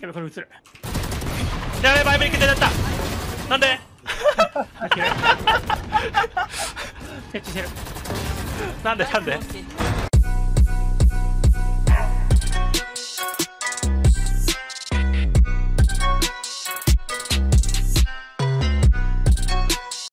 やべこれ映る。やべ前目に決定だった。なんで？設置してる。なんでなんで？